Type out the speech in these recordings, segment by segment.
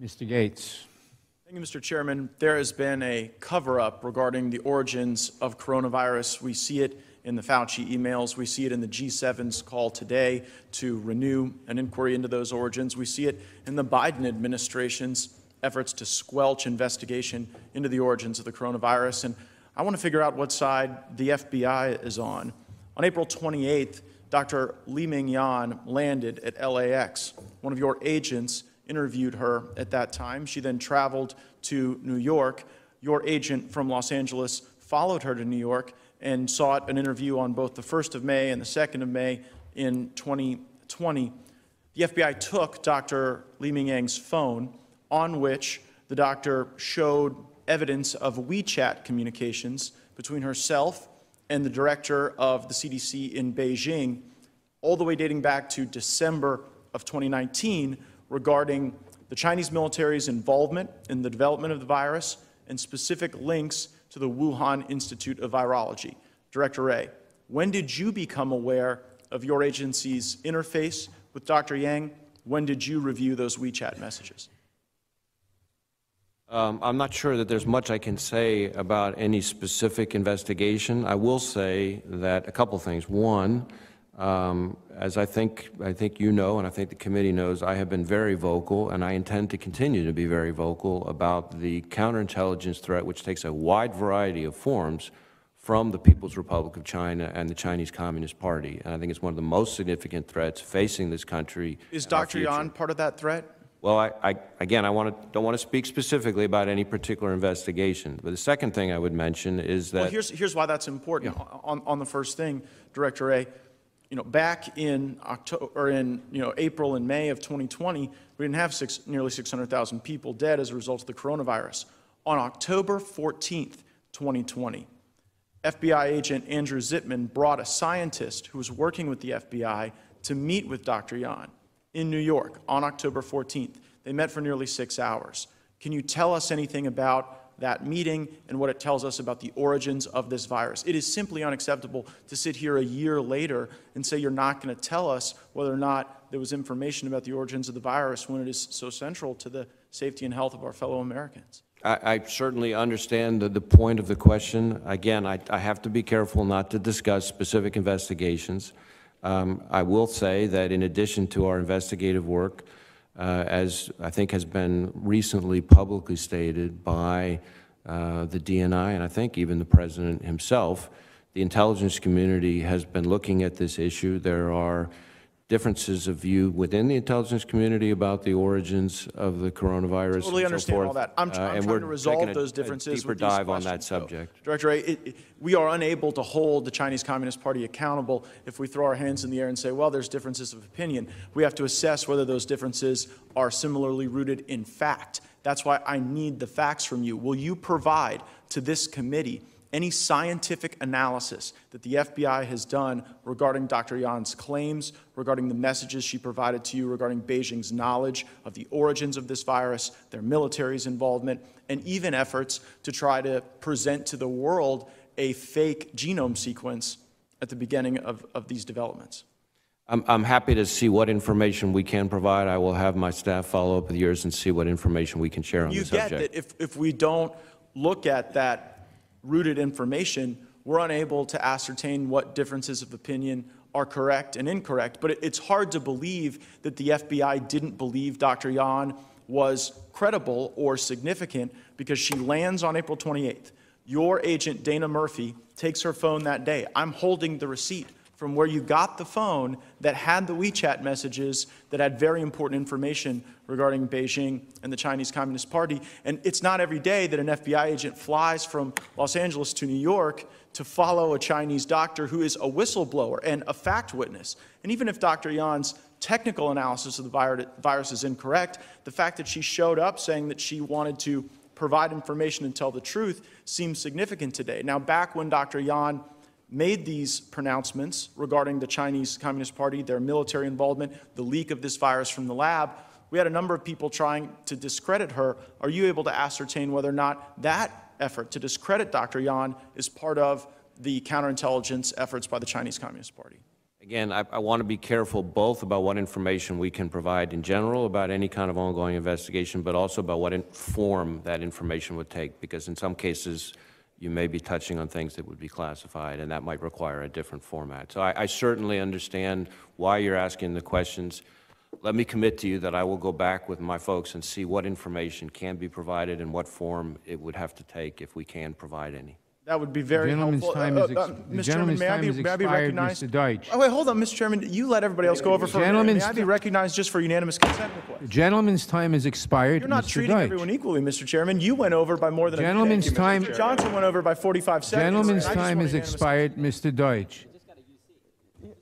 Mr. Gaetz. Thank you, Mr. Chairman. There has been a cover-up regarding the origins of coronavirus. We see it in the Fauci emails. We see it in the G7's call today to renew an inquiry into those origins. We see it in the Biden administration's efforts to squelch investigation into the origins of the coronavirus. And I want to figure out what side the FBI is on. On April 28th, Dr. Li Meng Yan landed at LAX. One of your agents interviewed her at that time. She then traveled to New York. Your agent from Los Angeles followed her to New York and sought an interview on both the 1st of May and the 2nd of May in 2020. The FBI took Dr. Li Meng Yan's phone, on which the doctor showed evidence of WeChat communications between herself and the director of the CDC in Beijing, all the way dating back to December of 2019, regarding the Chinese military's involvement in the development of the virus and specific links to the Wuhan Institute of Virology. Director Wray, when did you become aware of your agency's interface with Dr. Yan? When did you review those WeChat messages? Um, I'm not sure that there's much I can say about any specific investigation. I will say that a couple things. One, um, as I think, I think you know, and I think the committee knows, I have been very vocal, and I intend to continue to be very vocal about the counterintelligence threat, which takes a wide variety of forms from the People's Republic of China and the Chinese Communist Party. And I think it's one of the most significant threats facing this country. Is and our Dr. future. Yan part of that threat? Well, I, I, again, I want to, don't want to speak specifically about any particular investigation. But the second thing I would mention is that. Well, here's, here's why that's important. On, on the first thing, Director A, you know, back in October, or in, you know, April and May of 2020, we didn't have six, nearly 600,000 people dead as a result of the coronavirus. On October 14th, 2020, FBI agent Andrew Zitman brought a scientist who was working with the FBI to meet with Dr. Yan in New York on October 14th. They met for nearly six hours. Can you tell us anything about that meeting and what it tells us about the origins of this virus? It is simply unacceptable to sit here a year later and say you're not going to tell us whether or not there was information about the origins of the virus when it is so central to the safety and health of our fellow Americans. I, I certainly understand the, the point of the question. Again, I, I have to be careful not to discuss specific investigations. Um, I will say that in addition to our investigative work, uh, as I think has been recently publicly stated by uh, the DNI and I think even the President himself, the intelligence community has been looking at this issue. There are differences of view within the intelligence community about the origins of the coronavirus Totally and so understand all that. I'm, Uh, I'm and trying we're to resolve taking a- those a differences deeper with these dive on that questions, though. subject. Director it, it- we are unable to hold the Chinese Communist Party accountable if we throw our hands in the air and say, well, there's differences of opinion. We have to assess whether those differences are similarly rooted in fact. That's why I need the facts from you. Will you provide to this committee any scientific analysis that the FBI has done regarding Dr. Yan's claims, regarding the messages she provided to you, regarding Beijing's knowledge of the origins of this virus, their military's involvement, and even efforts to try to present to the world a fake genome sequence at the beginning of, of these developments? I'm, I'm happy to see what information we can provide. I will have my staff follow up with yours and see what information we can share on You the get subject. that if, if we don't look at that rooted information, we're unable to ascertain what differences of opinion are correct and incorrect. But it's hard to believe that the FBI didn't believe Dr. Yan was credible or significant because she lands on April 28th. Your agent, Dana Murphy, takes her phone that day. I'm holding the receipt from where you got the phone that had the WeChat messages that had very important information regarding Beijing and the Chinese Communist Party. And it's not every day that an FBI agent flies from Los Angeles to New York to follow a Chinese doctor who is a whistleblower and a fact witness. And even if Dr. Yan's technical analysis of the virus is incorrect, the fact that she showed up saying that she wanted to provide information and tell the truth seems significant today. Now, back when Dr. Yan made these pronouncements regarding the Chinese Communist Party, their military involvement, the leak of this virus from the lab, we had a number of people trying to discredit her. Are you able to ascertain whether or not that effort to discredit Dr. Yan is part of the counterintelligence efforts by the Chinese Communist Party? Again, I, I want to be careful both about what information we can provide in general about any kind of ongoing investigation, but also about what form that information would take, because in some cases, you may be touching on things that would be classified, and that might require a different format. So I, I certainly understand why you're asking the questions. Let me commit to you that I will go back with my folks and see what information can be provided and what form it would have to take if we can provide any. That would be very Gentleman's helpful. time Uh, is uh, ex- uh, the Mr. Chairman, gentleman's may I time be- is may I be expired, recognized? Mr. Deutch. Oh, wait, hold on, Mr. Chairman, you let everybody else go over for a minute. May Gentleman's I be ti- recognized just for unanimous consent request? The gentleman's time is expired, You're not Mr. treating everyone Deutch. equally, Mr. Chairman. You went over by more than a minute. Gentleman's Mr. time- Johnson went over by 45 seconds. Gentleman's I just time want is unanimous- expired, Mr. Deutch.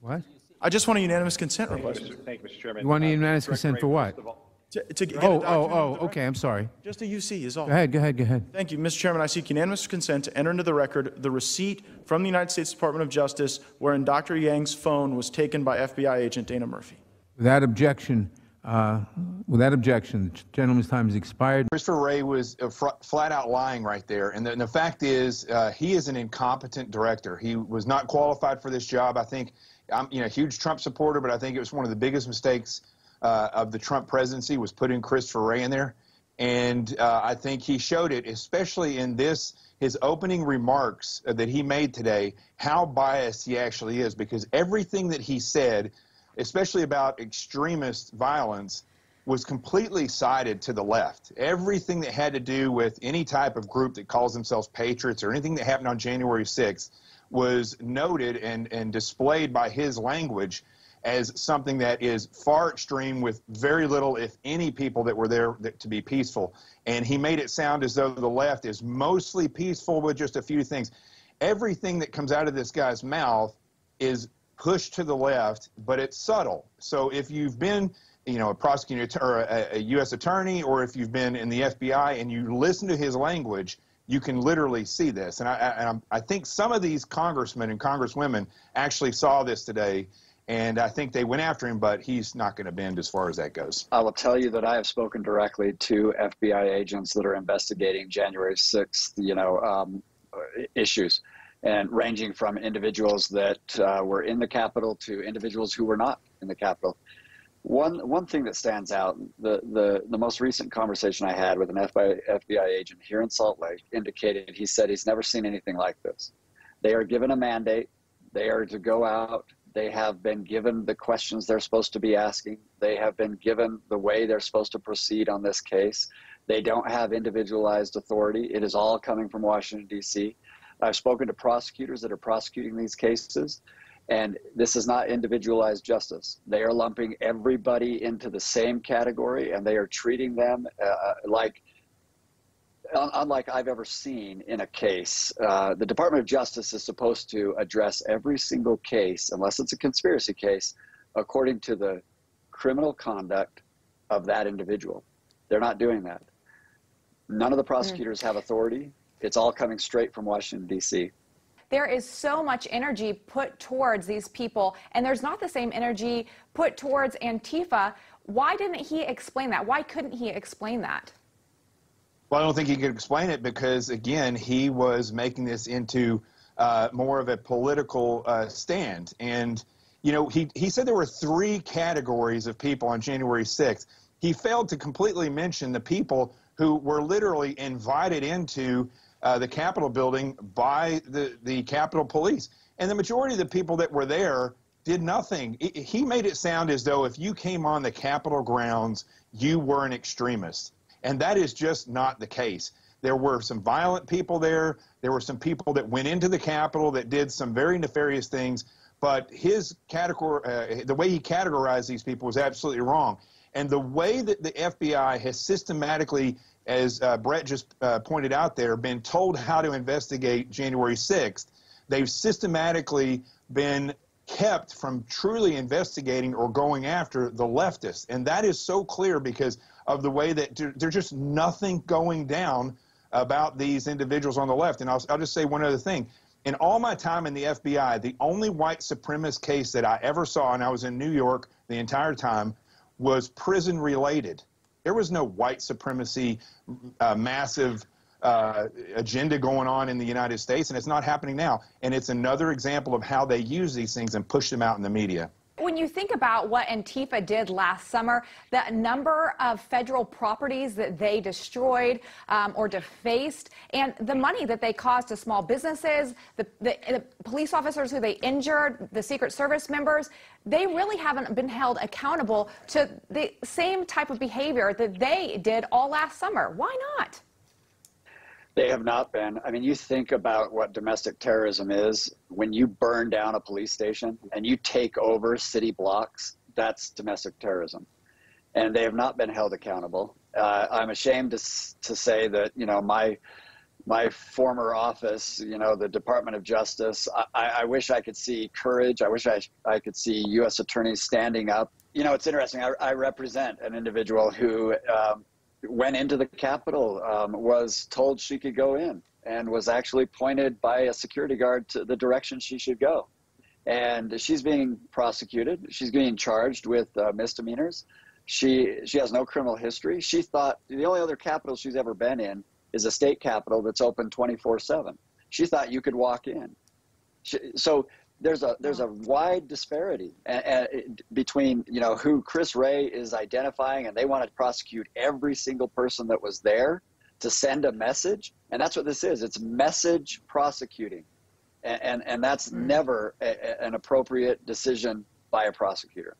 What? I just want a unanimous consent request. Thank you, Mr. Chairman. You want a Uh, unanimous Director consent for what? first of all- To to get Oh, document oh, oh, record. okay, I'm sorry. Just a UC is all. Go ahead, go ahead, go ahead. Thank you, Mr. Chairman. I seek unanimous consent to enter into the record the receipt from the United States Department of Justice wherein Dr. Yan's phone was taken by FBI agent Dana Murphy. Without objection, uh, without objection, the gentleman's time has expired. Christopher Wray was uh, fr- flat out lying right there. And the, and the fact is, uh, he is an incompetent director. He was not qualified for this job. I think I'm you know, a huge Trump supporter, but I think it was one of the biggest mistakes uh, of the Trump presidency was putting Christopher Wray in there. And uh, I think he showed it, especially in this, his opening remarks that he made today, how biased he actually is, because everything that he said, especially about extremist violence, was completely sided to the left. Everything that had to do with any type of group that calls themselves patriots or anything that happened on January 6th was noted and, and displayed by his language as something that is far extreme with very little, if any, people that were there that, to be peaceful. And he made it sound as though the left is mostly peaceful with just a few things. Everything that comes out of this guy's mouth is pushed to the left, but it's subtle. So if you've been, you know, a prosecutor or a, a U.S. attorney, or if you've been in the FBI and you listen to his language, you can literally see this. And I, I, I think some of these congressmen and congresswomen actually saw this today, and I think they went after him, but he's not going to bend as far as that goes. I will tell you that I have spoken directly to FBI agents that are investigating January 6th, you know, um, issues, and ranging from individuals that uh, were in the Capitol to individuals who were not in the Capitol. One one thing that stands out, the the the most recent conversation I had with an FBI, FBI agent here in Salt Lake indicated he said he's never seen anything like this. They are given a mandate. They are to go out. They have been given the questions they're supposed to be asking. They have been given the way they're supposed to proceed on this case. They don't have individualized authority. It is all coming from Washington, D.C. I've spoken to prosecutors that are prosecuting these cases, and this is not individualized justice. They are lumping everybody into the same category, and they are treating them uh, like un- unlike I've ever seen in a case. Uh, the Department of Justice is supposed to address every single case, unless it's a conspiracy case, according to the criminal conduct of that individual. They're not doing that. None of the prosecutors have authority. It's all coming straight from Washington, D.C. there is so much energy put towards these people, and there's not the same energy put towards Antifa. Why didn't he explain that? Why couldn't he explain that? Well, I don't think he could explain it because, again, he was making this into uh, more of a political uh, stand. And, you know, he, he said there were three categories of people on January 6th. He failed to completely mention the people who were literally invited into uh, the Capitol building by the, the Capitol Police. And the majority of the people that were there did nothing. He made it sound as though if you came on the Capitol grounds, you were an extremist. And that is just not the case. There were some violent people there. There were some people that went into the Capitol that did some very nefarious things. But his category, uh, the way he categorized these people was absolutely wrong. And the way that the FBI has systematically, as uh, Brett just uh, pointed out there, been told how to investigate January 6th, they've systematically been kept from truly investigating or going after the leftists. And that is so clear because of the way that there's just nothing going down about these individuals on the left. And I'll, I'll just say one other thing. In all my time in the FBI, the only white supremacist case that I ever saw, and I was in New York the entire time, was prison related. There was no white supremacy, uh, massive uh, agenda going on in the United States, and it's not happening now. And it's another example of how they use these things and push them out in the media. When you think about what Antifa did last summer, the number of federal properties that they destroyed um, or defaced, and the money that they caused to small businesses, the, the, the police officers who they injured, the Secret Service members, they really haven't been held accountable to the same type of behavior that they did all last summer. Why not? They have not been. I mean, you think about what domestic terrorism is when you burn down a police station and you take over city blocks, that's domestic terrorism. And they have not been held accountable. Uh, I'm ashamed to, to say that, you know, my my former office, you know, the Department of Justice, I, I wish I could see courage. I wish I, I could see U.S. attorneys standing up. You know, it's interesting. I, I represent an individual who um, went into the Capitol, um, was told she could go in, and was actually pointed by a security guard to the direction she should go. And she's being prosecuted. She's being charged with uh, misdemeanors. She she has no criminal history. She thought the only other Capitol she's ever been in is a state capitol that's open 24/7. She thought you could walk in. She, so there's a there's a wide disparity between you know who Chris Wray is identifying, and they want to prosecute every single person that was there to send a message, and that's what this is. It's message prosecuting, and and, and that's mm. never a, an appropriate decision by a prosecutor.